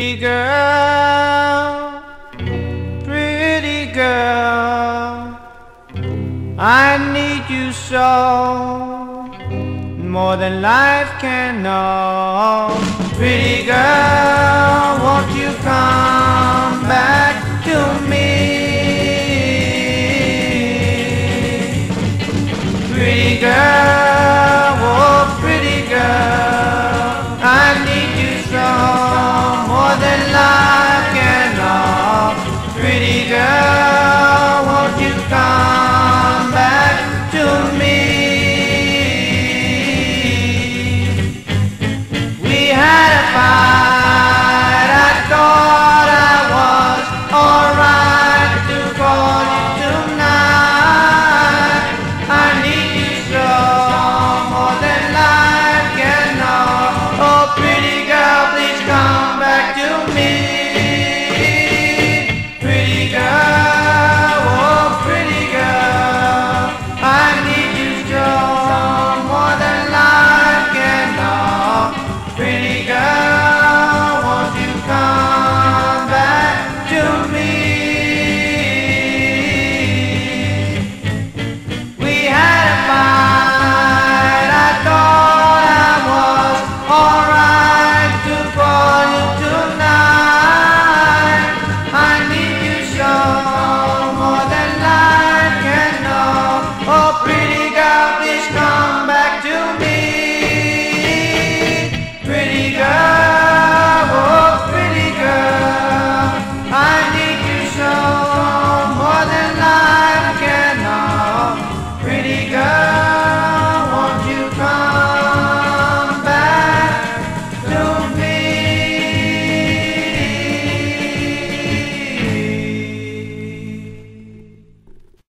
Pretty girl, pretty girl, I need you so, more than life can know. Pretty girl, won't you come back to me? Pretty girl. alive.